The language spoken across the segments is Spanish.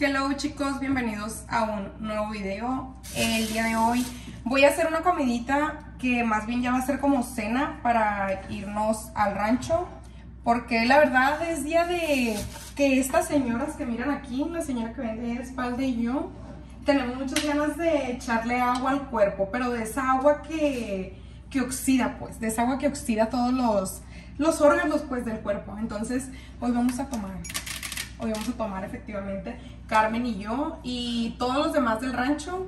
Hello chicos, bienvenidos a un nuevo video. El día de hoy voy a hacer una comidita que más bien ya va a ser como cena para irnos al rancho. Porque la verdad es día de que estas señoras que miran aquí, la señora que vende espalda y yo, tenemos muchas ganas de echarle agua al cuerpo, pero de esa agua que, que oxida pues, de esa agua que oxida todos los, los órganos pues del cuerpo. Entonces hoy vamos a tomar hoy vamos a tomar efectivamente Carmen y yo y todos los demás del rancho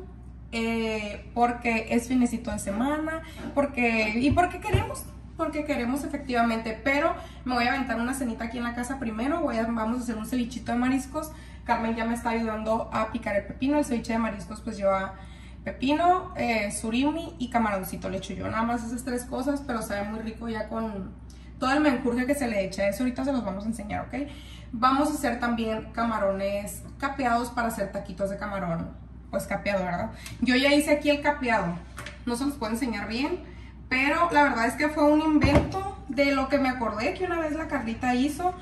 eh, porque es finecito de semana porque y porque queremos porque queremos efectivamente pero me voy a aventar una cenita aquí en la casa primero voy vamos a hacer un cevichito de mariscos Carmen ya me está ayudando a picar el pepino el ceviche de mariscos pues lleva pepino, eh, surimi y camaroncito le echo yo nada más esas tres cosas pero sabe muy rico ya con todo el menjurje que se le echa eso ahorita se los vamos a enseñar ok Vamos a hacer también camarones capeados para hacer taquitos de camarón. Pues capeado, ¿verdad? Yo ya hice aquí el capeado. No se los puedo enseñar bien. Pero la verdad es que fue un invento de lo que me acordé que una vez la Carlita hizo.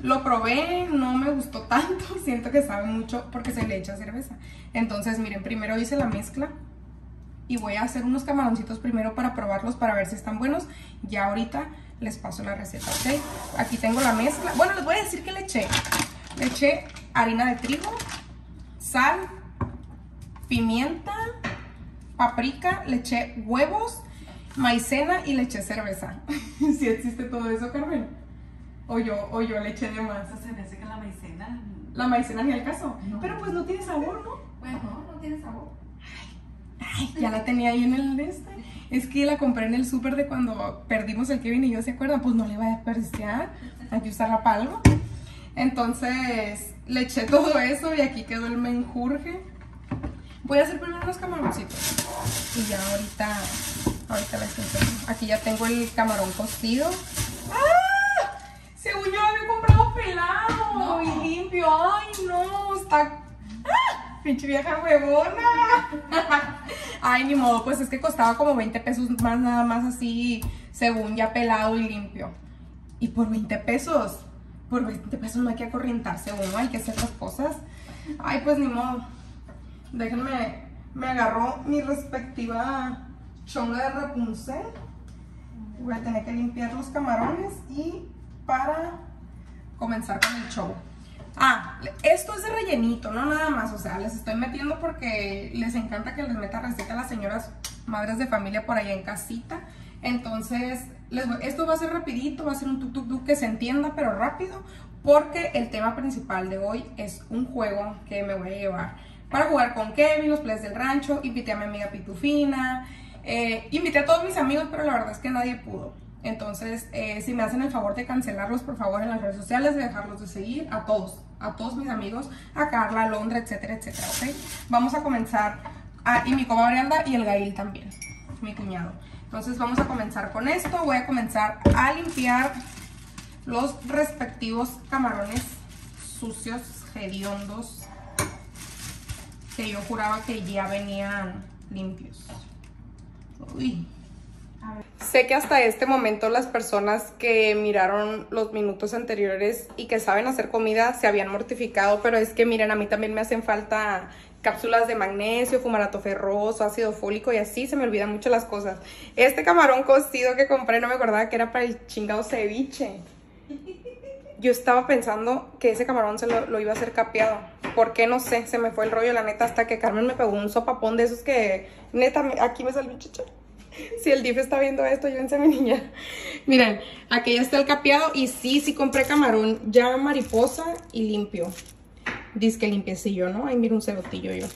Lo probé, no me gustó tanto. Siento que sabe mucho porque se le echa cerveza. Entonces, miren, primero hice la mezcla y voy a hacer unos camaroncitos primero para probarlos para ver si están buenos. Ya ahorita les paso la receta, ¿ok? Aquí tengo la mezcla. Bueno, les voy a decir que le eché. Le eché harina de trigo, sal, pimienta, paprika, le eché huevos, maicena y le eché cerveza. si existe todo eso, Carmen. O yo, o yo le eché de más. Se me hace que la maicena... La maicena ni al caso. Pero pues no tiene sabor, ¿no? Bueno, no tiene sabor. Ay, ya la tenía ahí en el este. Es que la compré en el súper de cuando perdimos el Kevin y yo, ¿se acuerdan? Pues no le iba a desperdiciar, hay que usarla para algo. Entonces le eché todo eso y aquí quedó el menjurje. Voy a hacer primero unos camaroncitos y ya ahorita, ahorita les enseño. Aquí ya tengo el camarón cocido. ¡Ah! Según yo había comprado pelado y limpio. ¡Ay, no! Está Pinche vieja huevona. Ay, ni modo, pues es que costaba como 20 pesos más, nada más así, según ya pelado y limpio. Y por 20 pesos, por 20 pesos no hay que acorrientarse uno, hay que hacer las cosas. Ay, pues ni modo. Déjenme, me agarró mi respectiva chonga de Rapunzel. Voy a tener que limpiar los camarones y para comenzar con el show. Ah, esto es de rellenito, no nada más, o sea, les estoy metiendo porque les encanta que les meta receta a las señoras madres de familia por allá en casita. Entonces, esto va a ser rapidito, va a ser un tuk tuk tuk que se entienda, pero rápido, porque el tema principal de hoy es un juego que me voy a llevar para jugar con Kevin, los plays del rancho, invité a mi amiga Pitufina, eh, invité a todos mis amigos, pero la verdad es que nadie pudo. Entonces, eh, si me hacen el favor de cancelarlos, por favor, en las redes sociales, de dejarlos de seguir, a todos, a todos mis amigos, a Carla, a Londra, etcétera, etcétera, ¿ok? Vamos a comenzar, ah, y mi coba Brianda y el Gail también, mi cuñado. Entonces, vamos a comenzar con esto. Voy a comenzar a limpiar los respectivos camarones sucios, hediondos, que yo juraba que ya venían limpios. Uy. Sé que hasta este momento las personas que miraron los minutos anteriores y que saben hacer comida se habían mortificado, pero es que miren, a mí también me hacen falta cápsulas de magnesio, fumarato ferroso, ácido fólico y así se me olvidan mucho las cosas. Este camarón cocido que compré no me acordaba que era para el chingado ceviche. Yo estaba pensando que ese camarón se lo, iba a hacer capeado. ¿Por qué? No sé, se me fue el rollo, la neta, hasta que Carmen me pegó un sopapón de esos que, neta, aquí me salió chicha si el DIF está viendo esto, yo mi niña. Miren, aquí ya está el capeado y sí, sí compré camarón ya mariposa y limpio. Dice que limpiecillo, ¿no? Ahí mira un cerotillo yo.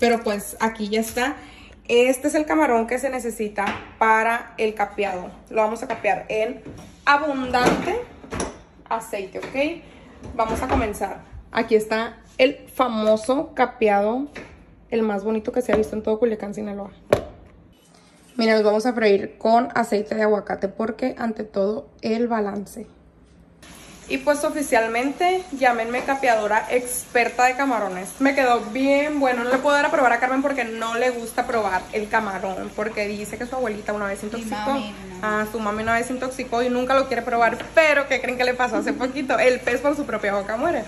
Pero pues aquí ya está. Este es el camarón que se necesita para el capeado. Lo vamos a capear en abundante aceite, ¿ok? Vamos a comenzar. Aquí está el famoso capeado, el más bonito que se ha visto en todo Culiacán, Sinaloa. Mira, los vamos a freír con aceite de aguacate porque ante todo el balance. Y pues oficialmente llámenme capeadora experta de camarones. Me quedó bien bueno. No le puedo dar a probar a Carmen porque no le gusta probar el camarón. Porque dice que su abuelita una vez intoxicó. Ah, su mami una vez intoxicó y nunca lo quiere probar. Pero ¿qué creen que le pasó hace poquito? El pez por su propia boca muere.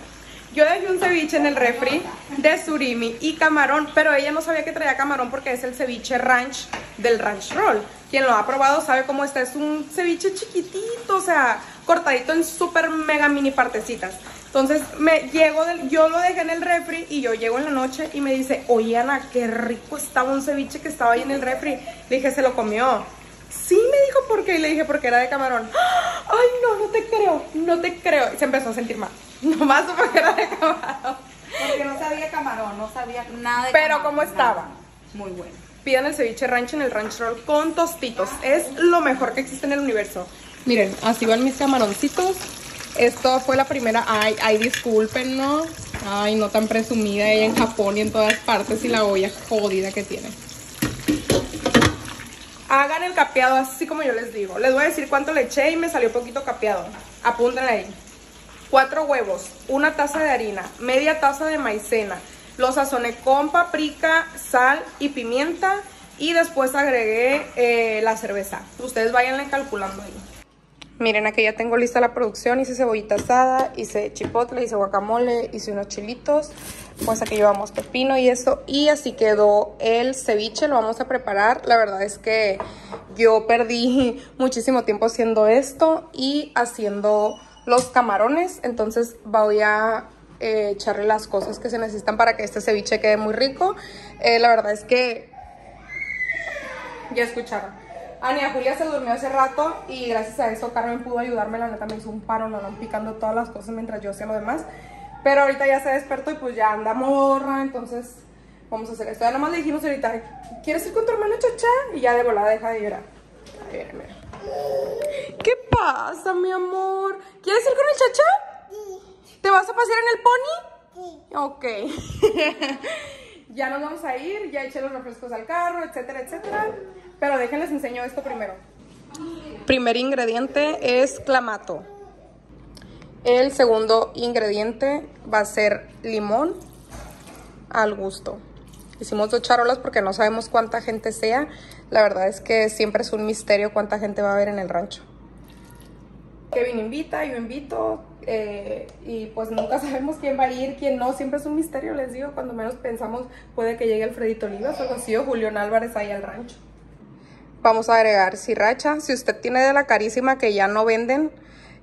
Yo dejé un ceviche en el refri de surimi y camarón, pero ella no sabía que traía camarón porque es el ceviche ranch del ranch roll. Quien lo ha probado sabe cómo está. Es un ceviche chiquitito, o sea, cortadito en súper mega mini partecitas. Entonces me llego yo lo dejé en el refri y yo llego en la noche y me dice, oye Ana, qué rico estaba un ceviche que estaba ahí en el refri. Le dije, se lo comió. Sí, me dijo por qué. Y le dije, porque era de camarón. Ay, no, no te creo, no te creo. Y se empezó a sentir mal. Nomás porque era de camarón. Porque no sabía camarón, no sabía nada de Pero camarón, ¿cómo estaba? nada. Muy bueno. Pidan el ceviche ranch en el ranch roll con tostitos. Es lo mejor que existe en el universo. Miren, así van mis camaroncitos. Esto fue la primera. Ay, ay, disculpen, ¿no? Ay, no tan presumida ella en Japón y en todas partes y la olla jodida que tiene. Hagan el capeado así como yo les digo. Les voy a decir cuánto le eché y me salió poquito capeado. Apúntenle ahí. Cuatro huevos, una taza de harina, media taza de maicena. Lo sazoné con paprika, sal y pimienta. Y después agregué eh, la cerveza. Ustedes váyanle calculando ahí. Miren, aquí ya tengo lista la producción. Hice cebollita asada, hice chipotle, hice guacamole, hice unos chilitos. Pues aquí llevamos pepino y eso. Y así quedó el ceviche. Lo vamos a preparar. La verdad es que yo perdí muchísimo tiempo haciendo esto y haciendo los camarones. Entonces voy a eh, echarle las cosas que se necesitan para que este ceviche quede muy rico. Eh, la verdad es que ya escucharon. Ania Julia se durmió hace rato y gracias a eso Carmen pudo ayudarme. La neta me hizo un paro, no picando todas las cosas mientras yo hacía lo demás. Pero ahorita ya se despertó y pues ya anda morra, entonces vamos a hacer esto. Ya nomás le dijimos ahorita, ¿quieres ir con tu hermano chacha? Y ya de volada deja de llorar. Mira, mira. ¿Qué pasa, mi amor? ¿Quieres ir con el chacha? ¿Te vas a pasear en el pony? Ok. ya nos vamos a ir, ya eché los refrescos al carro, etcétera, etcétera. Pero déjenles enseño esto primero. Primer ingrediente es clamato. El segundo ingrediente va a ser limón al gusto. Hicimos dos charolas porque no sabemos cuánta gente sea. La verdad es que siempre es un misterio cuánta gente va a haber en el rancho. Kevin invita, yo invito, eh, y pues nunca sabemos quién va a ir, quién no, siempre es un misterio, les digo, cuando menos pensamos puede que llegue Alfredito Olivas o algo así, o Julián Álvarez ahí al rancho. Vamos a agregar sriracha, si usted tiene de la carísima que ya no venden,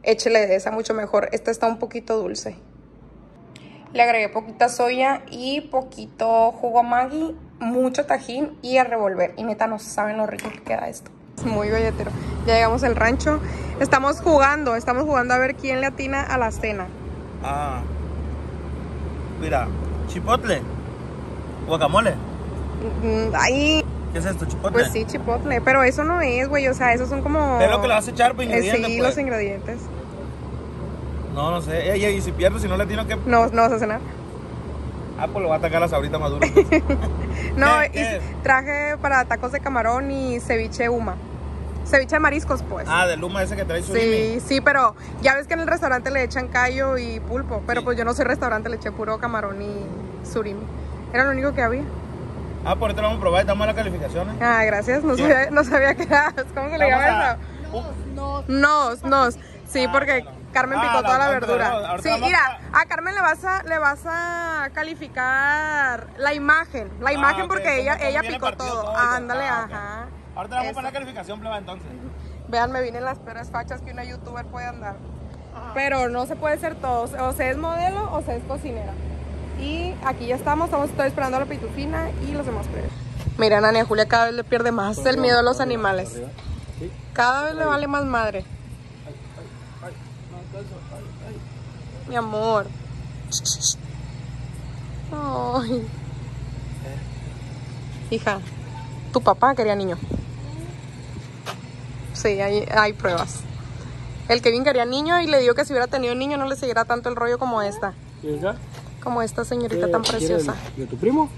échele de esa mucho mejor, esta está un poquito dulce. Le agregué poquita soya y poquito jugo Maggi, mucho tajín y a revolver, y neta no saben lo rico que queda esto. Es muy galletero. Ya llegamos al rancho. Estamos jugando, estamos jugando a ver quién le atina a la cena. Ah. Mira, chipotle. Guacamole. Mm, Ahí, ¿Qué es esto, chipotle? pues sí, chipotle. Pero eso no es, güey. O sea, esos son como. Es lo que le vas a echar, pues, Eh, ingredientes, Sí, pues. los ingredientes. No, no sé. Ey, ey, y si pierdo, si no le tiro que. No, no vas a cenar. Ah, pues lo va a atacar las ahorita maduras. No, ¿Qué, y qué? traje para tacos de camarón y ceviche uma. Ceviche de mariscos, pues. ah, del luma ese que trae su Sí, sí, pero ya ves que en el restaurante le echan callo y pulpo. Pero Sí. pues yo no soy restaurante, le eché puro camarón y surimi. Era lo único que había. Ah, por ahorita lo vamos a probar y damos las calificaciones. Ah, gracias. No sabía, no sabía que era. ¿Cómo se le llama a- eso? Nos, nos. Sí, Ah, porque bueno. Carmen Ah, picó toda la verdura. Sí, mira, a Carmen le vas a, le vas a calificar la imagen. La imagen Ah, ok, porque ¿cómo- ella, ella picó todo. Ándale, Ah, ok. ajá. Ahorita vamos a poner calificación, pleba, entonces. Vean, me vienen las peores fachas que una youtuber puede andar. Pero no se puede ser todo. O se es modelo o se es cocinera. Y aquí ya estamos, estamos estoy esperando a la pitufina y los demás plebes. Mira, Nania Julia cada vez le pierde más el miedo a los animales. Cada vez le vale más madre. Mi amor. Ay. Hija, tu papá quería niño. Sí, hay, hay pruebas. El Kevin quería niño y le dijo que si hubiera tenido niño no le seguirá tanto el rollo como esta. ¿Y acá? Como esta señorita ¿Qué- tan preciosa. ¿De, de tu primo?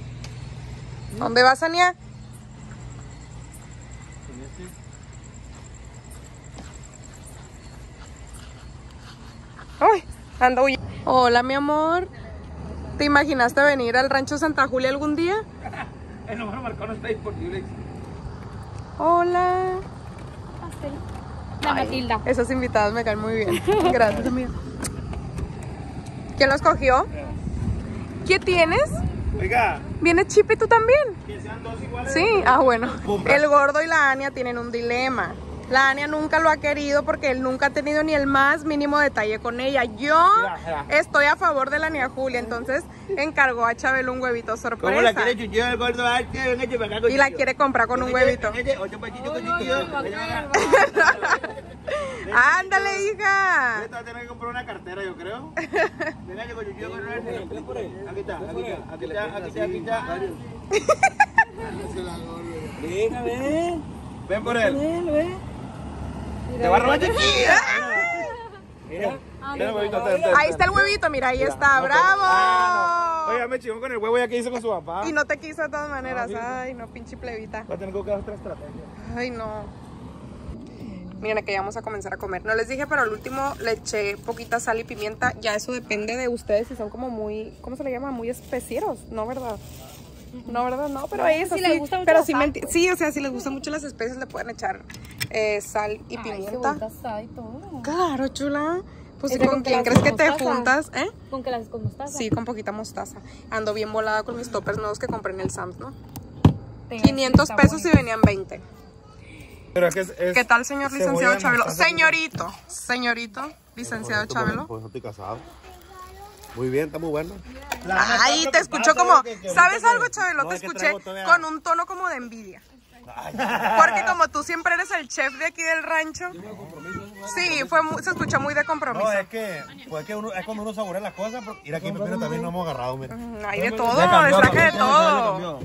¿Dónde vas, Ania? Ay, anda huyendo. Hola, mi amor. ¿Te imaginaste venir al rancho Santa Julia algún día? El número marcado no está disponible. Hola. La Matilda. Esas invitadas me caen muy bien. Gracias, amiga. ¿Quién los cogió? ¿Qué tienes? Oiga, ¿Vienes Chip y tú también? que sean dos iguales. Sí, ah bueno. El gordo y la Ania tienen un dilema. La Ania nunca lo ha querido porque él nunca ha tenido ni el más mínimo detalle con ella. Yo estoy a favor de la Ania Julia, entonces encargó a Chabelo un huevito sorpresa. ¿Cómo la quiere chuchillo el gordo arte? Venga, che, para acá con Y la chuchillo. quiere comprar con un huevito. Ándale, hija. Esta va a tener que comprar una cartera, yo creo. Venga, che, con. Aquí está, aquí está, aquí está, aquí está, aquí está. Venga, ven. Ven por él. Te va a robar chiquilla. Mira. Mira, huevito, ten, ten, Ahí ten. está el huevito, mira, ahí está, bravo. ah. Oiga, me chingó con el huevo ya que hizo con su papá. Y no te quiso de todas maneras. No, Ay, no, pinche plebita. Va a tener que buscar otra estrategia. Ay, no. Miren, aquí ya vamos a comenzar a comer. No les dije, pero al último le eché poquita sal y pimienta. Ya eso depende de ustedes si son como muy, ¿cómo se le llama? Muy especieros, ¿no, verdad? No, ¿verdad? No, pero eso si sí. les gusta mucho pero la sí, sal, sí, o sea, si les gustan mucho las especies, le pueden echar eh, sal y pimienta. y todo. Claro, chula. Pues ¿con quién crees que te juntas? ¿Eh? Con que las con mostaza. Sí, con poquita mostaza. Ando bien volada con mis toppers nuevos que compré en el Sam's, ¿no? Tenga, 500 está pesos y venían 20. Pero es que es, es ¿Qué tal, señor licenciado Chabelo? Señorito, señorito, licenciado Chabelo. Pues no estoy casado. Muy bien, está muy bueno. Ay, te escucho como, ¿sabes algo, Chabelo? No, Te es que escuché con un tono como de envidia. Porque como tú siempre eres el chef de aquí del rancho. Sí, fue mu- se escuchó muy de compromiso. No, es que, pues es que uno, es cuando uno saborea las cosas. porque- Mira, aquí Pepino también nos hemos agarrado, mira. Mm, Hay de todo, les traje de todo. cambió.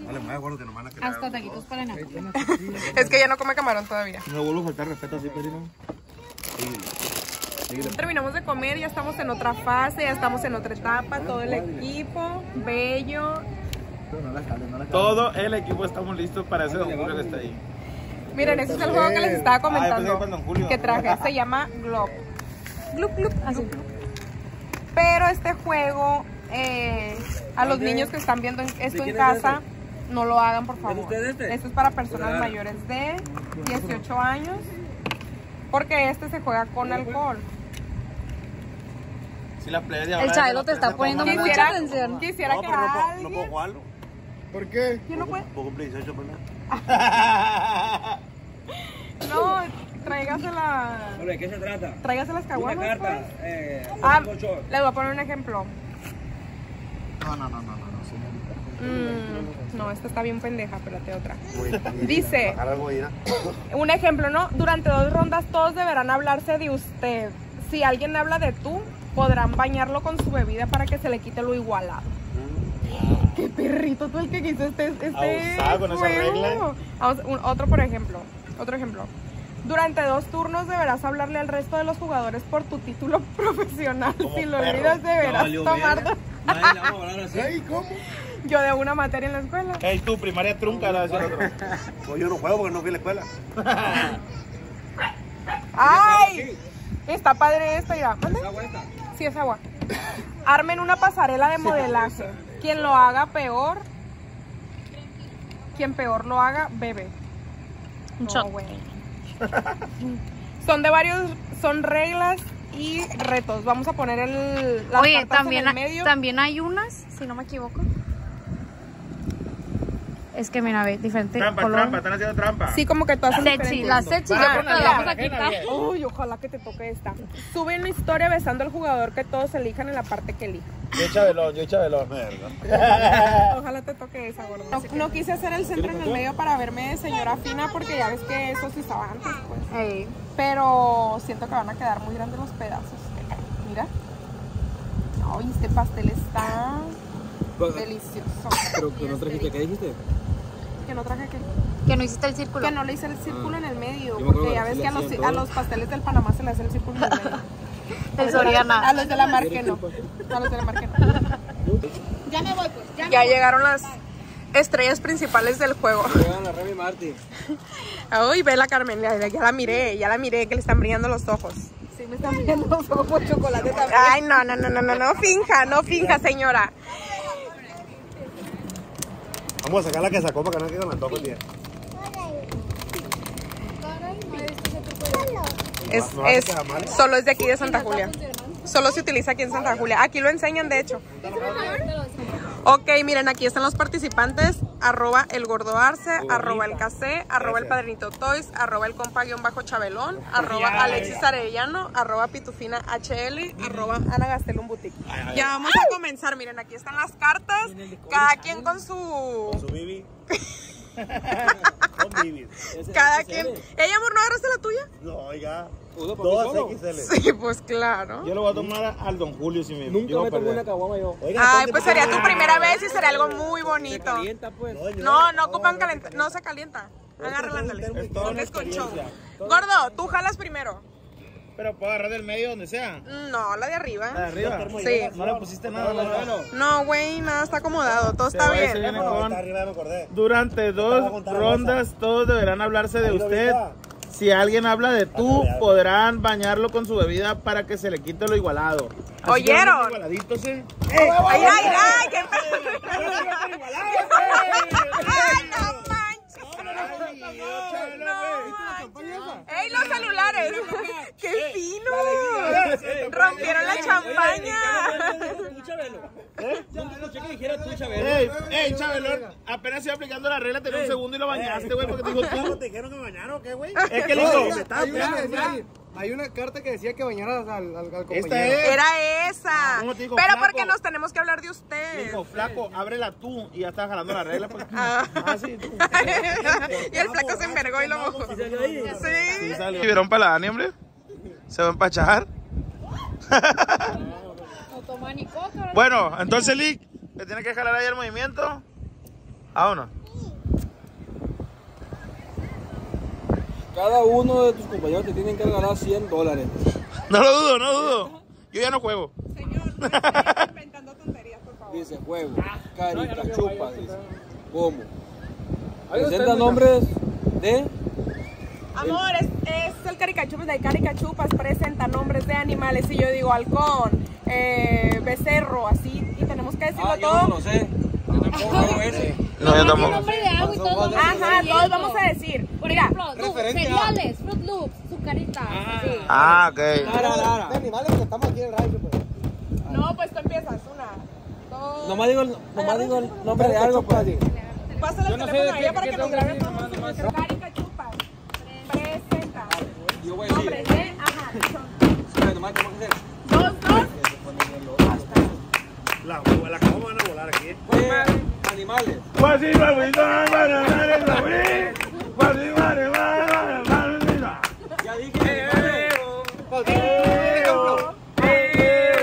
Vale, más gordo que nos van a quedar. Hasta taquitos para nada. Es que ya no come camarón todavía. No vuelvo a faltar respeto así, Perino. Terminamos de comer, ya estamos en otra fase, ya estamos en otra etapa, todo el equipo, bello. Todo el equipo estamos listos para ese Don Julio que está ahí. Miren, ese es el juego que les estaba Ah, comentando que traje, se llama Glob. Glup, glup, Así. glup. Pero este juego, eh, a los niños que están viendo en- esto en casa, no lo hagan, por favor. este? Esto es para personas mayores de 18 años, porque este se juega con alcohol. Si la plebe de El ahora Chabelo es te la está poniendo mucha más. atención. Quisiera No, que pero no puedo, no puedo jugarlo. ¿Por qué? ¿Quién no puede? Puedo cumplir 18 por nada. No, tráigasela. ¿De qué se trata? Tráigase las Una caguamas. carta. pues. Eh, Ah, les voy a poner un ejemplo. No, no, no, no, no, no, señorita. Mm, no, esta está bien pendeja, espérate otra. Muy bien. Dice, un ejemplo, ¿no? Durante dos rondas todos deberán hablarse de usted. Si alguien habla de tú, podrán bañarlo con su bebida para que se le quite lo igualado. Qué perrito tú el que quiso este, este con esa juego. regla. Vamos, un- otro por ejemplo, otro ejemplo. Durante dos turnos deberás hablarle al resto de los jugadores por tu título profesional. si lo perro. olvidas deberás tomar verga. Nadie le vamos a hablar así. yo de una materia en la escuela. Ey, tu primaria trunca, la otro. Pues yo no juego porque no fui a la escuela. ¡Ay! Está padre esto, ya. ¿Mande? ¿Agua esta? Sí, es agua. Armen una pasarela de modelaje. Quien lo haga peor, quien peor lo haga, bebe. Un No. Son de varios, son reglas y retos. Vamos a poner el, las Oye, también, en el medio. también hay unas, si no me equivoco. Es que mira, ve, diferente Trampa, color. trampa, están haciendo trampa. Sí, como que tú haces Sechi, la Sechi, yo creo que la vamos a quitar. Uy, ojalá que te toque esta. Sube una historia besando al jugador que todos elijan en la parte que elijan. Yo chabelón, yo chabelón. Ojalá te toque esa, gordo. No, no quise hacer el centro en el medio para verme de señora fina porque ya ves que eso se usaba antes, pues. Ey, Pero siento que van a quedar muy grandes los pedazos. Mira. Ay, este pastel está delicioso. Pero que no trajiste, ¿qué dijiste? Que no traje que, que no hiciste el círculo. que no le hice el círculo en el medio. Yo me acuerdo Porque ya ves que a los, a los pasteles del Panamá se le hace el círculo en el medio. El Soriana. A los de la marca no. A los de la marca no. Ya me voy, pues. Ya, llegaron las estrellas principales del juego. Llegan la Remy Martin. Uy, ve la Carmen, ya, ya la miré, ya la miré, que le están brillando los ojos. Sí, me están viendo los ojos chocolate también. Ay, no, no, no, no, no, no finja, no finja, señora. Vamos a sacar la que sacó para que no quede con antojo. Es, No hace es, jamás. solo es de aquí de Santa Julia. Solo se utiliza aquí en Santa Julia. Aquí lo enseñan, de hecho. Ok, miren, aquí están los participantes. Arroba el gordo arce, arroba el casé, arroba el padrinito toys, arroba el compa guion bajo chabelón, arroba Alexis Arellano, arroba pitufina HL, arroba Ana Gastelum Boutique. Ya vamos a comenzar, miren, aquí están las cartas. Cada quien con su... Su bibi. Cada quien... Ella, amor, ¿no agarraste la tuya? No, oiga. Dos XL. Sí, pues claro. Yo lo voy a tomar al Don Julio si me Nunca me tomé una caguama yo. Oiga, Ay, ¿dónde pues sería tu primera vez y sería algo muy Se bonito. calienta, pues. No, no ocupan calentar, no se calienta. Agárrala, ándale. Es. Gordo, tú jalas primero. Pero puedo agarrar del medio donde sea. No, la de arriba. La de arriba. Sí. No le pusiste nada, bueno. No, güey, nada está acomodado, todo está bien. con-. Durante dos rondas todos deberán hablarse de usted. Si alguien habla de tú, ya. podrán bañarlo con su bebida para que se le quite lo igualado. Así ¿Oyeron? igualaditos, ¿eh? Ay, ay, ay, qué Ay, no manches. No manches. ¡Ey, los celulares! ¡Qué fino! Rompieron la champaña. ¿Tú, Chabelo? ¿Dónde escuché que dijera tú, Chabelo? Ey, ey, apenas iba aplicando la regla, tenía un segundo y lo bañaste, güey, porque te dijo ¿Cómo tú. te dijeron que bañaron o qué, güey? Es que le. Hay una, carta que decía que bañaras al, al, al compañero. Esta es. Era esa. ¿Cómo te dijo, Pero flaco? porque nos tenemos que hablar de usted. dijo, flaco, ábrela tú. Y ya estás jalando la regla. Pues. Ah. Ah, sí, tú. y el flaco se envergó y lo mojó. Sí. ¿Vieron para la Dani, hombre? Se va a empachar. Bueno, entonces, Lick, le tiene que jalar ahí el movimiento. Vámonos. Cada uno de tus compañeros te tienen que regalar 100 dólares. No lo dudo, no dudo. Yo ya no juego. Señor, no inventando tonterías, por favor. Dice juego, carita, chupa, dice. ¿Cómo? Presenta nombres de... Amor, es, es el caricachupas de caricachupas, presenta nombres de animales. Y yo digo halcón, eh, becerro, así. Y tenemos que decirlo Ah, yo no todo. lo sé. Yo tampoco juego ese. No, yo tampoco. nombre de agua y todo. Ajá, todos vamos a decir. Por Mira, ejemplo, tú, cereales, Fruit Loops, Zucaritas, así. Ah, ok. Lara, Lara. De animales que estamos aquí en el rancho, pues. no, pues tú empiezas. Una, dos. Nomás digo, el- nomás digo el nombre de algo, pues. Pásale el teléfono de a ella qué- para que nos tengo grabe aquí, todos. nomás. Caricachupas. Presenta. Yo voy a decir. Nombres de. Ajá. Nomás que hacer. La, la cómo van a volar aquí. Animales. Pues. Pues. Ya dije Lick. Ey.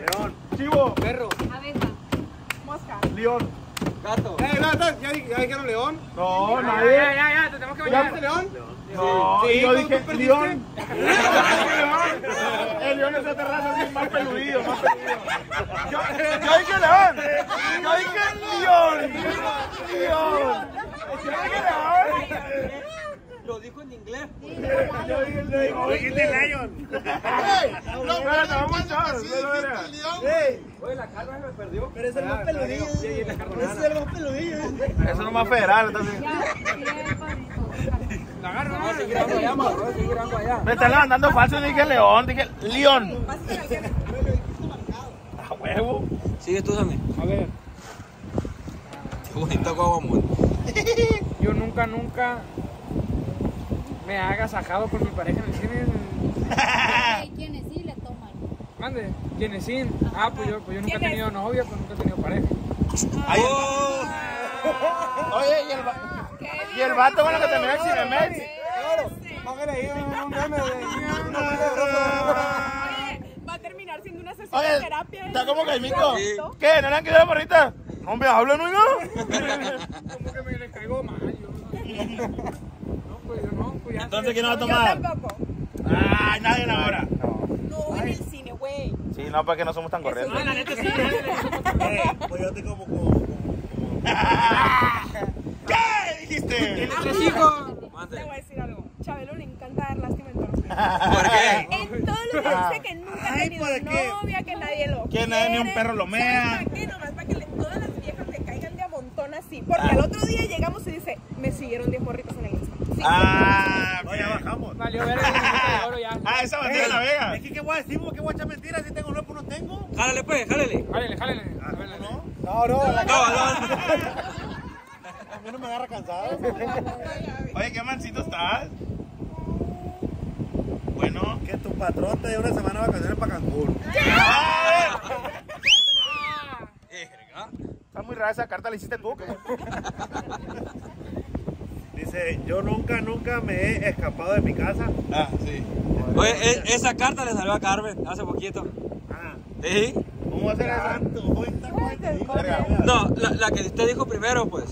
León. Chivo, Abeja. Mosca. León. Gato. Eh, no, ya, di- ya dijeron león. No, nadie. Ya, ya, ya, te tenemos que bañar. ¿Este león? No, Sí, yo ¿tú- dije? León. El león es esa terraza así más peludido, más peludido. Yo, yo dije León. Yo dije León. León. Yo dije León. Lo dijo en inglés. Yo dije León. Ey, Oye, la carne se me perdió. Pero es el más peludillo. Ese es el más peludillo. Eso no es más federal, Vamos a seguir allá, vamos a seguir allá. Me están levantando falso, dije León, dije León. A huevo. Sigue tú, Sammy. A ver. Qué bonito como amor. Yo nunca, nunca me he agasajado por mi pareja en el cine. Hay quienes sí le toman. Mande, ¿quiénes sí? Ah, pues yo, pues yo nunca he tenido novia, pues nunca he tenido pareja. Oye, y el, va- y el vato con lo que terminó el Cinemex. Póngale ahí un meme de Va a terminar siendo una sesión Oye, de terapia. está como Caimico. ¿Qué? ¿No le han quedado la morrita? No me hablan, oiga. Como que me le caigo mal. Yo, no, pues yo no, pues ya. Entonces, ¿quién no va a Yo tomar? tampoco. Ay, nadie ahora. No, en el cine, güey. Sí, no, porque no somos tan corrientes. Ey, pues yo te como como. como- ¿Qué dijiste? Te voy a decir algo. Chabelo le encanta dar lástima en todos los ¿Por qué? En todo lo que dice que nunca ha tenido novia, que nadie lo Que nadie ni un perro lo mea. ¿Sabes para qué? Nomás para que le- todas las viejas le caigan de a montón así. Porque al otro día llegamos y dice, me siguieron 10 morritos en el Insta. Ah, no, ya bajamos. Valió ver el ya. Ah, esa bandera de la Vega. Es que, ¿qué voy a decir? ¿Qué voy a echar mentiras? Si tengo no, pues no tengo. Jálale pues, jálale. Jálele, jálele. Ah, ¿no? No, no, la No, no. No me agarra cansado. Oye, qué mansito estás. Bueno. Que tu patrón te dio una semana de vacaciones para Cancún. Está muy rara esa carta, ¿la hiciste tú? Dice, yo nunca, nunca me he escapado de mi casa. Ah, sí. Oye, e- esa carta le salió a Carmen hace poquito. Ah, ¿Sí? ¿Cómo va a ser. Verga. No, la, la que usted dijo primero, pues.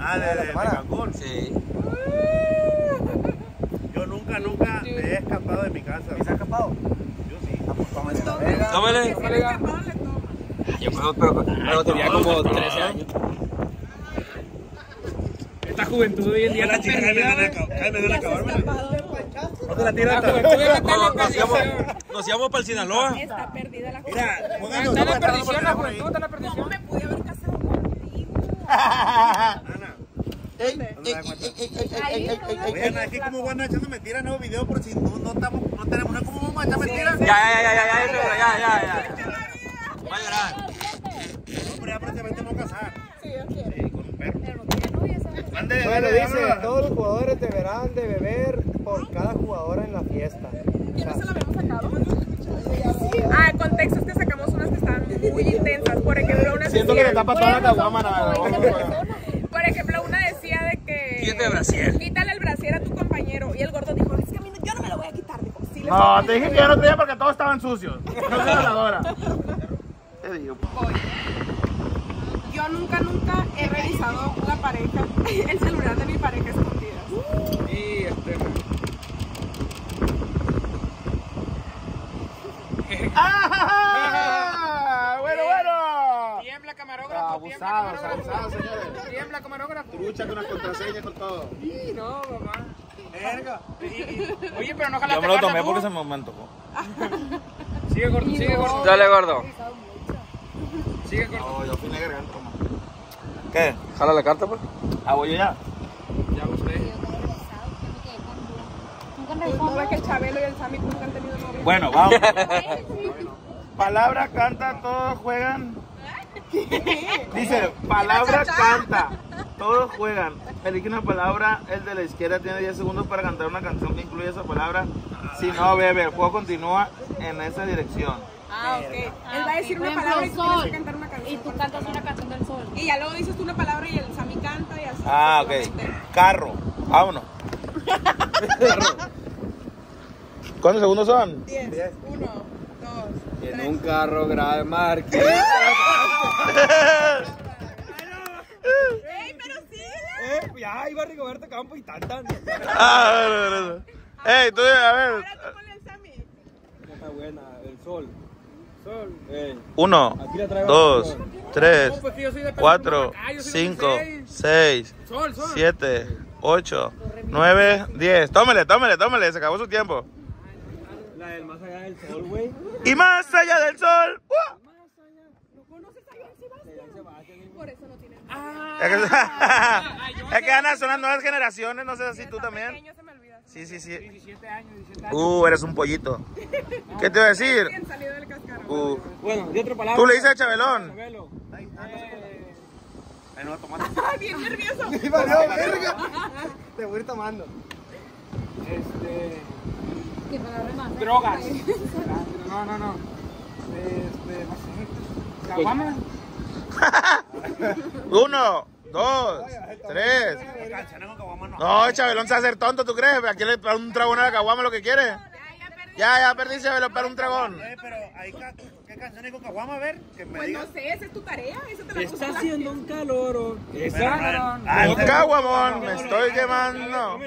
Ah, de, de, de, Cancún. Sí. Yo nunca, nunca me he escapado de mi casa. ¿Me has escapado? Yo sí. Ah, pues, tómale. Pues, tómale. Tómale. tómale. tómale. Ah, yo creo, pero, pero tenía como 13 años. Esta juventud hoy en día la chica, Jaime, de la cabrón. ¿Dónde la tira esta? Nos íbamos para el Sinaloa. Está perdida la juventud. Mira, está la perdición, la juventud está la perdición. ¿Cómo me pude haber casado contigo? Oigan, aquí como van echando mentiras nuevo video, pero si no, no, estamos, no tenemos nada, ¿cómo vamos a echar mentiras? Ya, ya, ya, ya, ya, ya, ya, ya. Ya. Sí, yo quiero. Bueno, dice, todos los jugadores deberán de beber por cada jugadora en la fiesta. Ah, el contexto es que sacamos unas que estaban muy intensas. Por ejemplo, una Siento que le está pasando la cámara. Por ejemplo, una de brasier. quítale el brasier a tu compañero y el gordo dijo, es que a mí no- yo no me lo voy a quitar, dijo, sí No, te dije que ya no traía porque todos estaban sucios. No seas habladora. Te digo. Yo nunca, nunca he revisado la pareja, el celular de mi pareja escondida. Y este. ¡Ah! ¡Bueno, bueno! Tiembla camarógrafo, Abusados, tiembla abusados, señores. Tiembla camarógrafo. Trucha con las contraseñas con todo. Sí, no, mamá. Verga. Oye, pero no jalaste Yo me lo tomé porque se me antojó. Sigue gordo, sigue gordo. Dale, gordo. Sigue gordo. No, yo fui negra, toma. ¿Qué? ¿Jala la carta, pues? Ah, voy yo ya. Ya usted. Que el Chabelo y el Sammy nunca han tenido novia. Bueno, vamos. Palabra canta, todos juegan. Dice, palabra canta, todos juegan. Elige una palabra, el de la izquierda tiene 10 segundos para cantar una canción que incluye esa palabra. Si no, bebe, el juego continúa en esa dirección. Ah, ok. Él va a decir una palabra y tú tienes que cantar una Y canción. tú cantas una canción del sol. Y ya luego dices tú una palabra y el Sammy canta y así. Ah, ok. Carro, vámonos. ¿Cuántos segundos son? Diez. Uno, dos, En un carro grave marque. ¡Ey, pero sí! Eh, ya iba Rigoberto Campo y tan tan. Ah, bueno, bueno, bueno. Ey, tú, a ver. Ahora tú ponle al Sammy. Está buena, el sol. Sol. Eh, Uno, dos, tres, No, pues cuatro, cinco, 16. seis, Sol, sol. siete, ocho, nueve, diez. Tómele, tómele, tómele, se acabó su tiempo. La del más allá del sol, güey. Y más allá del sol. ¡uh! Por eso no tienen. Ah, Es que, ah, yo es que Ana, son las nuevas generaciones, no sé si tú también. Pequeño se me olvida. Sí, sí, sí. 17 años, 17 años. Uh, eres un pollito. ¿Qué te iba a decir? Bien salido del cascarón. Uh, Bueno, de otra palabra. tú le dices a Chabelón. Chabelo. Ahí no va a tomar. Ay, bien nervioso. Te voy a ir tomando. Este. ¿Qué palabra más? Drogas. No, no, no. Este, no sé. Caguama. Uno, dos, tres. No. Chabelón se va a hacer tonto, ¿tú crees? Aquí le para un dragón a la caguama lo que quiere. Ya, ya perdí Chabelón para un dragón. Pero hay ca- ¿qué canciones con caguama? A ver, que me Pues no digas. sé, esa es tu tarea. Esa te la Está haciendo un calor. Esa. Ah, Un caguamón, me estoy quemando.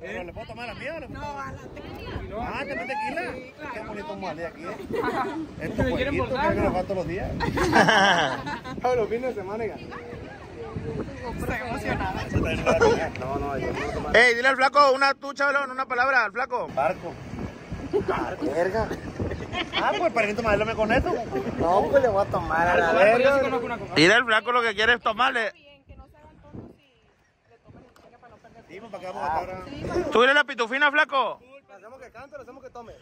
¿Pero le puedo tomar la mía o le puedo No, a la tequila. Ah, ¿te metes tequila? Sí, claro. Qué bonito mole aquí. ¿eh? Estos jueguitos que ¿no? nos van todos los días. Todos los fines de semana. emocionada. No, no, yo no Ey, dile al flaco, una tú, Chabelón, una palabra al flaco. barco. Verga. Ah, pues para ir tomarlo me conecto. No, pues le voy a tomar a la verga. Mira el blanco lo que quiere es tomarle. Pues, ah. Tú eres la pitufina, flaco. Le hacemos que cante, le hacemos que tome.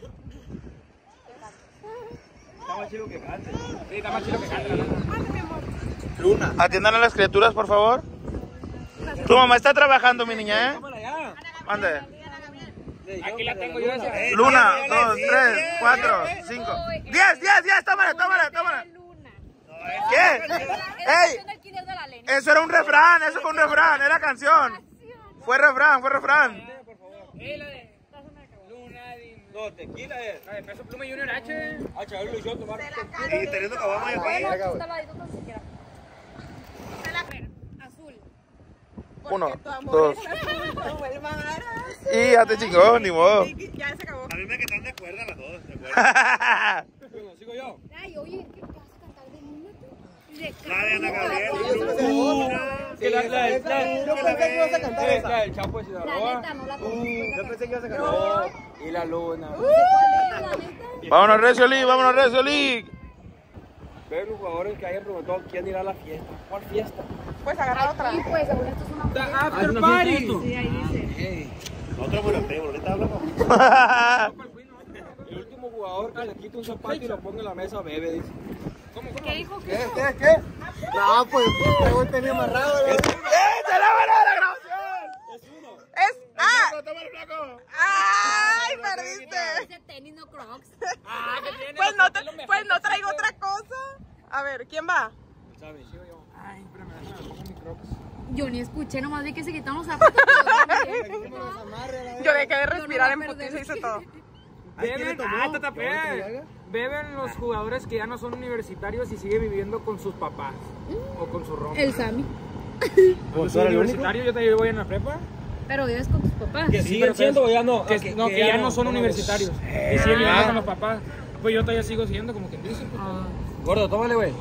Está más chido que cante. Sí, está más chido que cante. Luna. Atiendan a las criaturas, por favor. Tu mamá está trabajando, mi niña, ¿eh? Mande. Aquí la tengo yo. Luna, dos, tres, cuatro, cinco. Diez, diez, diez, tómale, tómale, tómale. Luna. ¿Qué? ¡Ey! canción del kinder de la Leni. Eso era un refrán, eso fue un refrán, era canción. Fue refrán, fue refrán. Eh, de. No, tequila es. La de peso pluma Junior H. Ah, chaval, yo tomar. Y teniendo cabama la de si siquiera. Azul. Uno, dos. Y ya te chingó, ni modo. Ya se acabó. A mí me que están de acuerdo las dos, de acuerdo. Bueno, sigo yo. Ay, oye, ¿qué vas a cantar de Luna tú? De La de Ana Gabriel. Que la, la, la, Yo pensé que ibas a cantar esa. la del Chapo de La Sinaloa. neta, no la conozco. Yo pensé que ibas a cantar No, y la luna. No sé cuál es, la neta. Vámonos, Recio League, vámonos, Recio League. Ver los jugadores que hayan preguntado quién irá a la fiesta. ¿Cuál fiesta? Pues agarra otra. Y pues, esto es una After party. Otro bueno, te ahorita hablamos. El último jugador que le quite un zapato y lo ponga en la mesa bebe, dice. ¿Qué dijo? ¿Qué? ¿Qué? ¿Qué? No, pues, traigo el tenis amarrado. ¿no? ¡Eh, te la van a dar la grabación! Es. ¡Ah! ¡Toma el flaco! ¡Ay! Perdiste. Ese tenis no crocs. Pues no, te- pues no traigo otra cosa. A ver, ¿quién va? Yo. Ay, espérame, déjame pongo mi crocs. Yo ni escuché, nomás vi que se quitaron los zapatos. Yo dejé de Yo respirar no en putiza y hice todo. Beben, ah, te tapé. Beben los jugadores que ya no son universitarios y siguen viviendo con sus papás o con su rompa. El Sammy. Yo soy universitario, yo también voy en la prepa. Pero vives con tus papás. Que siguen siendo o ya no. Que, Ah, no, que, ya no son universitarios. Que siguen viviendo con los papás. Pues yo todavía sigo siendo, como quien dice. Gordo, tómale, güey.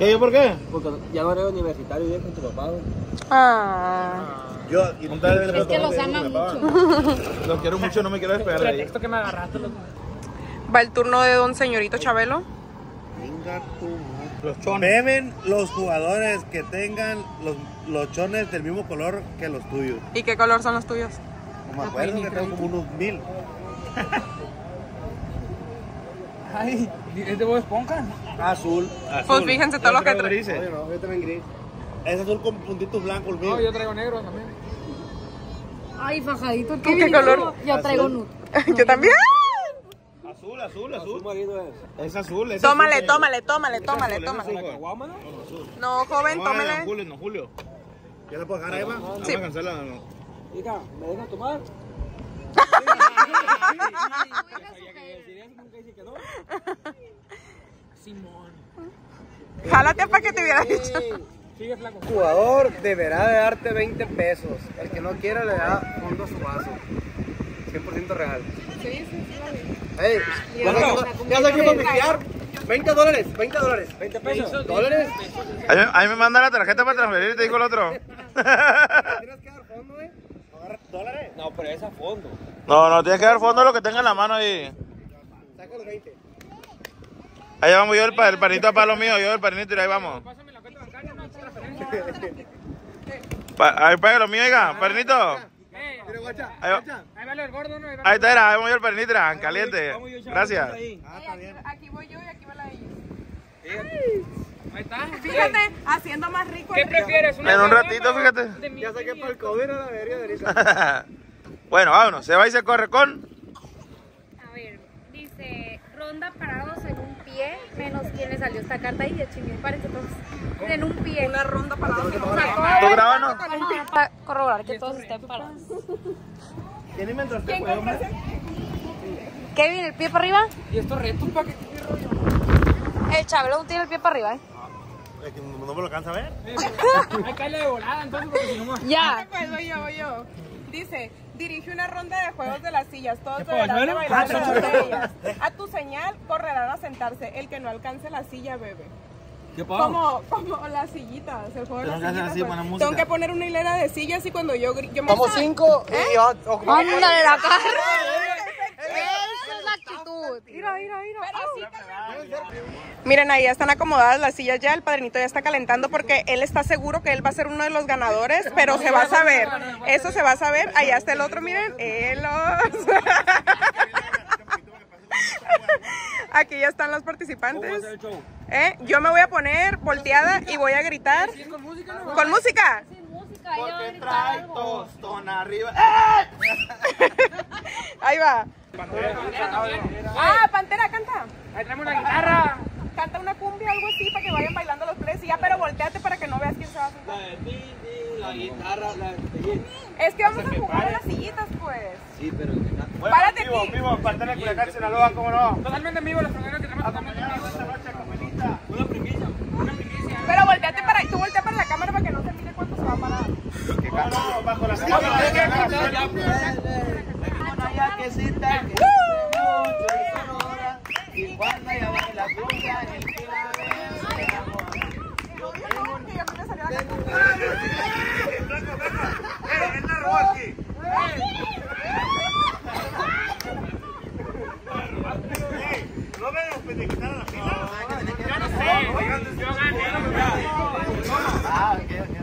¿Qué? ¿Yo por qué? Porque ya no eres universitario y con tu papá, güey. Ah. Yo, y un tal Es que los ama mucho. Los quiero mucho, no me quiero despegar de. Pretexto que me agarraste. loco. Va el turno de don señorito Chabelo. Venga tú, madre. Los chones. Beben los jugadores que tengan los, los chones del mismo color que los tuyos. ¿Y qué color son los tuyos? No me acuerdo que tengo como unos mil. Ay, ¿es de Bob Esponja? Azul. Pues fíjense todo lo que trae. Oye, no, yo también gris. Es azul con puntitos blancos el mío. No, yo traigo negro también. Ay, fajadito. ¿Tú qué color? Yo traigo nude. Yo también. Azul, azul, Azul azul. marido es. Es azul, es Tómale, azul, tómale, tómale, tómale, azul, tómale. azul. ¿Caguama, no? No, joven, No, no, tómele. Julio, no, Julio. ¿Ya le puedo dejar ahí, va? Vamos Sí. a cancelar. no. Hija, ¿me dejas tomar? Simón. Jálate para que te hubiera dicho. Sigue flaco. jugador deberá de darte 20 pesos. El que no quiera le da fondo a su vaso. 100% real. Sí, sí, sí. Ey, ya que para pistear. 20 dólares, 20 dólares. 20 pesos. ¿Dólares? Ahí, me- ahí me manda la tarjeta para transferir, te dijo el otro. Tienes que dar fondo, eh. ¿Dólares? No, pero es a fondo. No, no, tienes que dar fondo a lo que tenga en la mano ahí. Saca los 20. Ahí vamos yo el, el panito a palo mío, yo el panito y ahí vamos. Pásame la cuenta bancaria, no, transferencia. Pa- ahí paga lo mío, oiga. Eh, guacha, Ahí, va- el gordo, ¿no? Ahí está, era, ahí vamos yo el en caliente. Gracias. ahí. Ah, está bien. Aquí voy yo y aquí va la ella. Ahí está. Fíjate, haciendo más rico. ¿Qué prefieres? ¿Una En un ratito, fíjate. Ya saqué para el COVID, la de bueno, vámonos, se va y se corre con. A ver, dice, ronda parados en un pie, menos quien le salió esta carta y de chingue, parece todos. En un pie. Una ronda para O sea, para corroborar que todos estén parados. ¿Quién mientras te juego, hombre? Kevin, el pie para arriba. ¿Y estos retos para qué? El Chabelo tiene el pie para arriba, ¿eh? Que no me lo alcanza a ver. Hay que darle de volada, entonces, porque si no. Ya. Pues voy yo, voy yo. Dice, dirige una ronda de juegos de las sillas. Todos ¿Qué deberán de bailar Ah, de ellas. A tu señal correrán a sentarse. El que no alcance la silla bebe. ¿Qué pasa? Como, como las sillitas, el juego de Tengo las sillitas. así, pues. Tengo que poner una hilera de sillas y cuando yo, me Como cinco y yo. Ándale la cara. Esa es la actitud. Mira, mira, mira. Miren, ahí ya están acomodadas las sillas ya. El padrinito ya está calentando porque él está seguro que él va a ser uno de los ganadores, pero se va a saber. Eso se va a saber. Allá está el otro, miren. Él los- Aquí ya están los participantes. ¿Eh? Yo me voy a poner volteada y voy a gritar. ¿Con música? Porque gritar trae tostón arriba. ¡Eh! Ahí va. Ah, Pantera, canta. Ahí tenemos una guitarra. Canta una cumbia, algo así, para que vayan bailando los tres. Y ya, pero volteate para que no veas quién se va a sentar. La guitarra, la Es que vamos a jugar a las sillitas, pues. Sí, pero Bueno, Párate vivo, aquí. vivo, Pantera de Culiacán, Sinaloa, ¿cómo no? Totalmente en vivo, los primeros que tenemos totalmente en vivo. una primicia. Una primicia. Pero volteate para, tú voltea para la cámara para que no se mire cuánto se va a parar. ¿Cómo no? Bajo las cámaras. Ya que sí te mucho y sonora, y cumbia, el No me. Yo gané. Ah, ok, ok.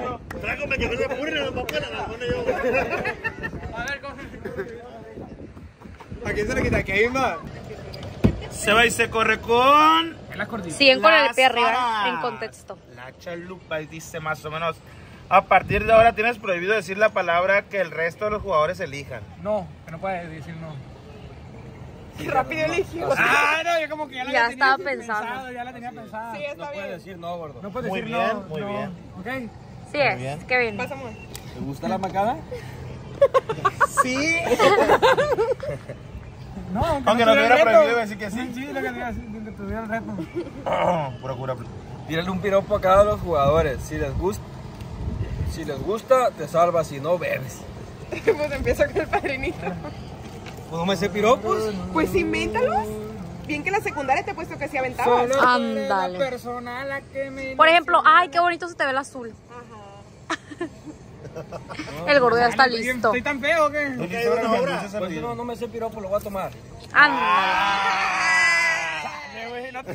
No, se purre la boca la pone yo. A ver, ¿cómo? ¿A quién se le quita? ¿Qué va? Se va y se corre con. Siguen con el pie arriba, en contexto. La chalupa y dice más o menos. A partir de ahora tienes prohibido decir la palabra que el resto de los jugadores elijan. No, que no puedes decir no. Rápido eligió. Ah, no, yo como que ya la Ya tenía estaba pensado, pensando. Ya la tenía pensada. Sí, está bien. decir no, gordo. No puedes Muy decir bien, no. muy no. bien. Ok. Sí es, Kevin. Pásame. ¿Te gusta la macada? Sí. No, aunque, Aunque no tuviera hubiera prohibido decir que sí. Sí, lo que te iba a decir, que tuviera el reto. Pura cura. Tírale un piropo a cada de los jugadores. Si les gusta, si les gusta, te salvas. Si no, bebes. Pues empieza con el padrinito. ¿Cómo me sé piropos? Pues invéntalos. Bien que en la secundaria te he puesto que tú eres Ándale. Por ejemplo, ay, qué bonito se te ve el azul. El gordo ya está listo. ¿Estoy tan feo o qué? Pues no, no me sé piropo, lo voy a tomar. Ándale.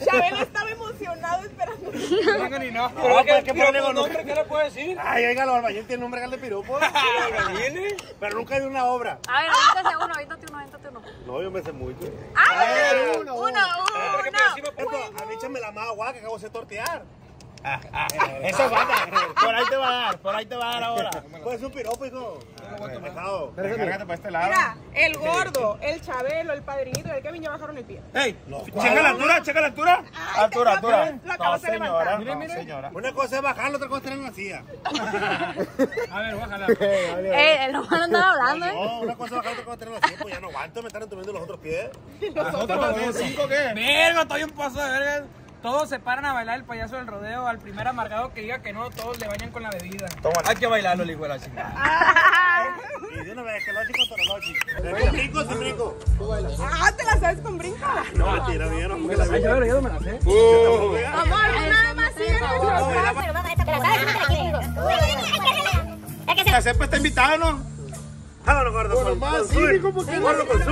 Chabelo estaba emocionado esperando. No tengo ni no. No, pues con nombre, ¿qué le puedo decir? Ay, oiga, los albañiles tienen nombre de piropo. Pero nunca hay una obra. A ver, avéntate uno, avéntate uno, avéntate uno. No, yo me sé mucho. ¡Ay! Uno, uno. Esto, a mí échame la más agua que acabo de tortear. Eso va Por ahí te va a dar, por ahí te va a dar ahora. Pues un piropo, hijo. Pesado. Cárgate para este lado. Mira, el gordo, el Chabelo, el padrinito el Kevin ya bajaron el pie. ¡Ey! Checa la altura, checa la altura. Altura, altura. Lo No, de señora. No, señora. Una cosa es bajar, la otra cosa es tener una silla. A ver, bájala. Eh, el hermano andaba hablando, eh. No, una cosa es bajar, otra cosa es tener una silla. Pues ya no aguanto, me están entumiendo los otros pies. ¿Cinco qué? Verga, estoy un paso de verga. Todos se paran a bailar el payaso del rodeo. Al primer amargado que diga que no, todos le bañan con la bebida. Hay que bailarlo, el hijo de la chingada. Y de una vez, que lo chico, todo lo chico. Brinco sin brinco. Ah, ¿te la sabes con brinco? No, mentira, yo no jugué la vida. yo, yo me la sé. Amor, nada más La cepa está invitada, ¿no? Vámonos, gordo. Más gordo con su.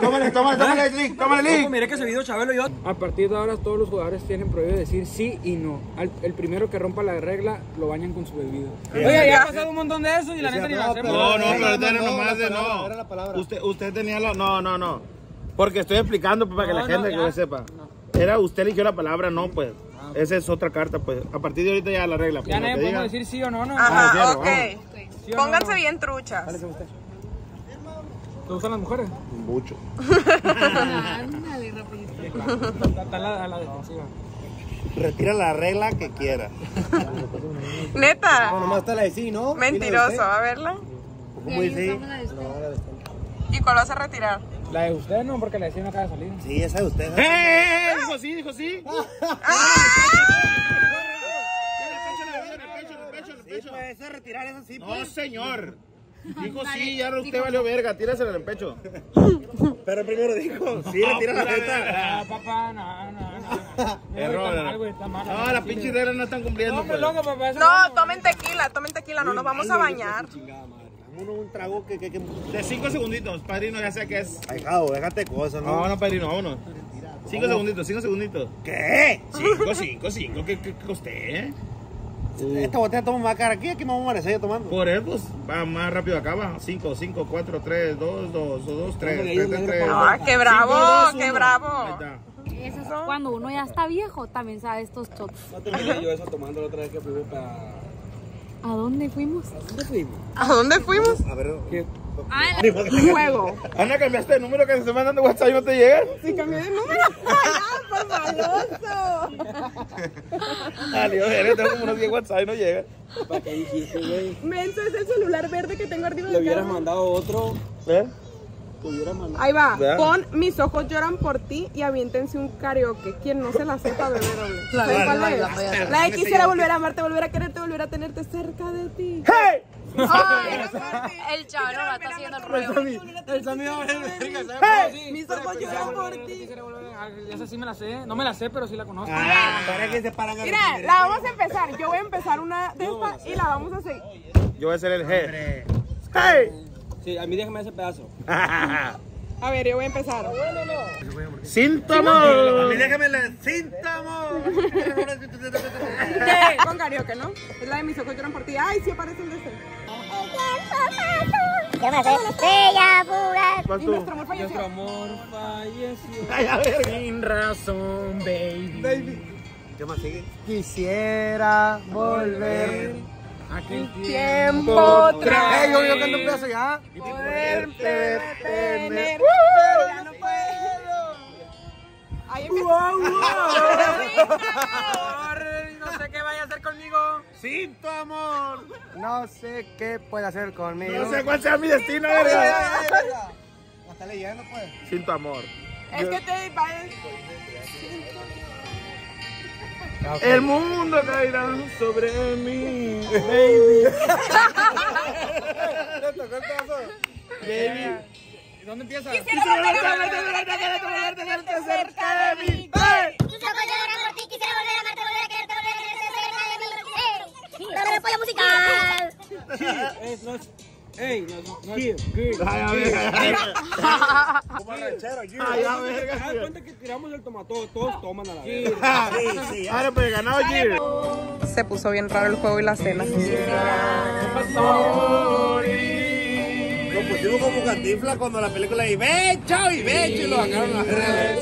Tómale, tómale, tómale, Lick, tómale. Mire que ese video, Chabelo, yo. A partir de ahora todos los jugadores tienen prohibido decir sí y no. Al- el primero que rompa la regla lo bañan con su bebida. Oye, ya ha pasado un montón de eso y la neta ni lo hacemos. No, no, pero ahorita era nomás de no. Usted, usted tenía la. No, no, no. Porque estoy explicando pues, para que No, la gente no, que lo sepa. Era usted eligió la palabra no, pues. Esa es otra carta, pues. A partir de ahorita ya la regla. Pues, Ya que podemos decir sí o no, ¿no? Ah, Ajá, ok. ¿Sí o no? Pónganse bien truchas. ¿Te gustan las mujeres? Mucho. Está la, a la defensiva. retira la regla que quiera. Neta. No, nomás está la de sí, ¿no? Mentiroso, a verla. ¿Cómo dice? ¿Y cuál vas a retirar? La de usted no, porque la de sí no acaba de salir. Sí, esa de usted. ¡Eh! Dijo sí, dijo sí. Sí, pues, esa retirar, esa sí, No, pues. señor. Dijo sí, ya usted valió verga, tírasela en el pecho. Pero primero dijo, sí, retira la neta. Ah, papá, no, no, no. no. Error. No, las pinches reglas no están cumpliendo. No, hombre, pues. loco, papá. No, tomen tequila, tomen tequila, no nos vamos a bañar. Uno un trago que, que, que... De cinco segunditos, padrino, ya sé que es. Ay, Javo, déjate cosas, No, ¿no? no, padrino, vámonos. Cinco segunditos, cinco segunditos. ¿Qué? Cinco, cinco, cinco, ¿qué, qué, qué costé, eh? Esta botella toma más cara aquí, aquí me vamos a yo tomando. Por eso, pues, va más rápido acaba. Cinco, cinco, cuatro, tres, dos, dos, dos, tres, tres, tres, tres. Ah, qué bravo, Cinco, dos, qué bravo. Ahí está. Eso es cuando uno ya está viejo, también sabe estos shots. No terminé yo eso tomando la otra vez que fuimos para... ¿A dónde fuimos? ¿Dónde fuimos? ¿A dónde fuimos? A ver, ¿Qué? Ah, Juego. Ana, cambiaste de número que se están mandando WhatsApp y no te llegan. Sí, cambié de número. Dale, yo veré, tengo como unos 10 WhatsApp y no llegan. ¿Para qué dijiste, güey? Menso es el celular verde que tengo arriba Le hubieras mandado otro, ¿Eh? Ahí va, Vean. pon Mis ojos lloran por ti y aviéntense un karaoke. Quien no se la sepa, bebé. La de quisiera volver a amarte, volver a quererte, volver a tenerte cerca de ti. ¡Hey! El chaval no está haciendo el ruego. El Sammy va a. Sí, Mis ojos lloran por ti. Ah, Esa sí me la sé. No me la sé, pero sí la conozco. para que se paran a Mira, la vamos a empezar. Yo voy a empezar una de estas y la vamos a seguir. Yo voy a ser el G. ¡Hey! Sí, a mí déjame ese pedazo. A ver, yo voy a empezar. ¡Síntoma! A mí déjame la amor. ¿Qué? Con karaoke, ¿no? Es la de Mis ojos lloran por ti. Ay, sí aparece el de ese. ¿Cuál Y tú? nuestro amor Nuestro falleció. amor falleció. Ay, a ver. Sin razón, baby. ¿Qué más sigue? Quisiera volver. Aquel Tiempo otra ¡Ey, yo, yo canto un pedazo ya! poderte ya no puedo. Ahí empieza. No sé qué vaya a hacer conmigo. Cinto, amor. No sé qué puede hacer conmigo. No sé cuál sea mi destino, verga. ¿La está leyendo, pues? Sin tu amor. Es que te va El mundo caerá sobre mí, baby. Baby. ¿Dónde empieza? Quisiera volver a amarte, volver a quererte, volver a tenerte cerca de mí. Tus ojos lloran por ti, quisiera volver a amarte, volver a quererte, volver a tenerte cerca de mí. ¡Dame el pollo musical! Es no es- Ey, no, no, no es... Ay, a ver. Como ranchero, yo. Ay, a ¿Te ver. das cuenta que tiramos el tomatodo? Todos toman a la vez. Sí, sí. Ahora pues ganado Gir. Se puso bien raro el juego y la cena. Lo pusimos como cantifla cuando la película de Becho y Becho y lo sacaron a la verga.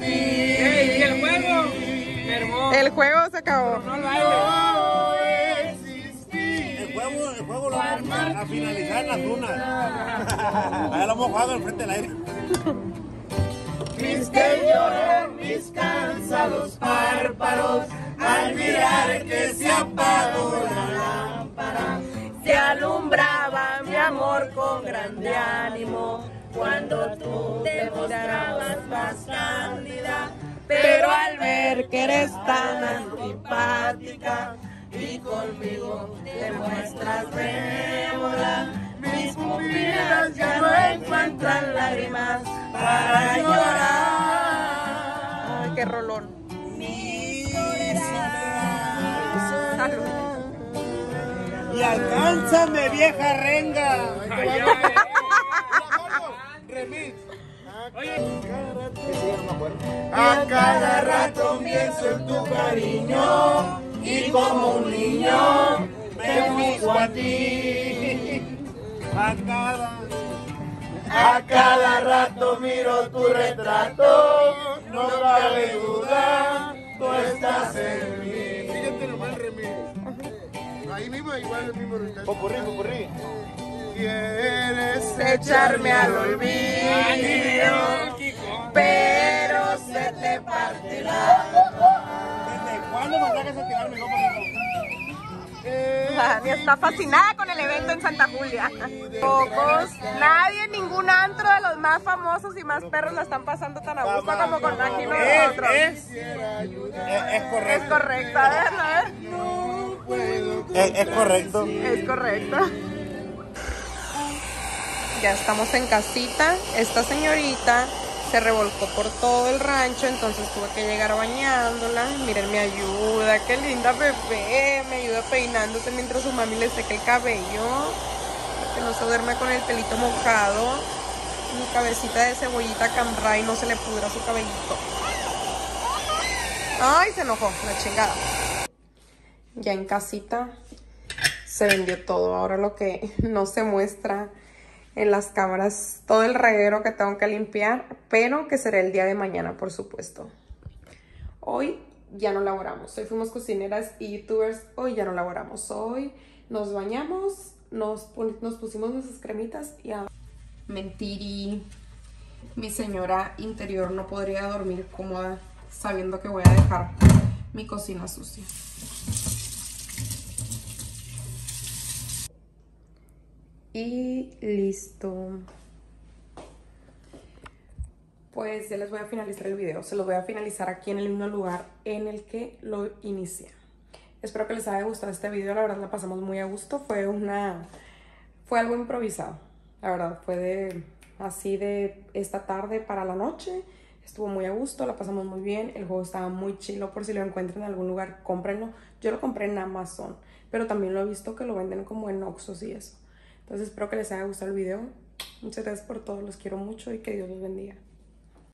¡Ey, y el juego! Hermoso. El juego se acabó. El juego, el juego lo vamos a, a finalizar en las dunas. Allá lo hemos jugado al frente del aire. Se mi amor con grande ánimo cuando tú te mostrabas más cándida. Pero al ver que eres tan antipática y conmigo te muestras benévola, mis pupilas ya no encuentran lágrimas para llorar. Ay, qué rolón. Salud. Y alcánzame, vieja renga. A cada rato pienso en tu cariño y como un niño me busco a ti. A cada. A cada rato miro tu retrato, no cabe duda, tú estás en mí. Ahí mismo igual el mismo retrato. Popurrí, popurrí. Quieres echarme al olvido, pero se te partirá. ¿Desde Manda mensajes a tirarme, Dani está fascinada con el evento en Santa Julia. Pocos, nadie, ningún antro de los más famosos y más perros la están pasando tan a gusto como con aquí nosotros. Es, es, es correcto. Es correcto, a ver, a ver. Es, es correcto. Es correcto. Ya estamos en casita. Esta señorita se revolcó por todo el rancho, entonces tuve que llegar bañándola. Miren, me ayuda, qué linda bebé. Me ayuda peinándose mientras su mami le seca el cabello. Para que no se duerme con el pelito mojado. Mi cabecita de cebollita cambrai no se le pudra su cabellito. Ay, se enojó, la chingada. Ya en casita se vendió todo. Ahora lo que no se muestra en las cámaras, todo el reguero que tengo que limpiar, pero que será el día de mañana, por supuesto. Hoy ya no laboramos. Hoy fuimos cocineras y youtubers. Hoy ya no laboramos. Hoy nos bañamos, nos, nos pusimos nuestras cremitas y a... Mentiri. Mi señora interior no podría dormir cómoda sabiendo que voy a dejar mi cocina sucia. Y listo. Pues ya les voy a finalizar el video. Se los voy a finalizar aquí en el mismo lugar en el que lo inicié. Espero que les haya gustado este video. La verdad la pasamos muy a gusto. Fue una... Fue algo improvisado. La verdad fue de... Así de esta tarde para la noche. Estuvo muy a gusto, la pasamos muy bien. El juego estaba muy chilo. Por si lo encuentran en algún lugar, cómprenlo. Yo lo compré en Amazon. Pero también lo he visto que lo venden como en Oxxos y eso. Entonces espero que les haya gustado el video. Muchas gracias por todo, los quiero mucho y que Dios los bendiga.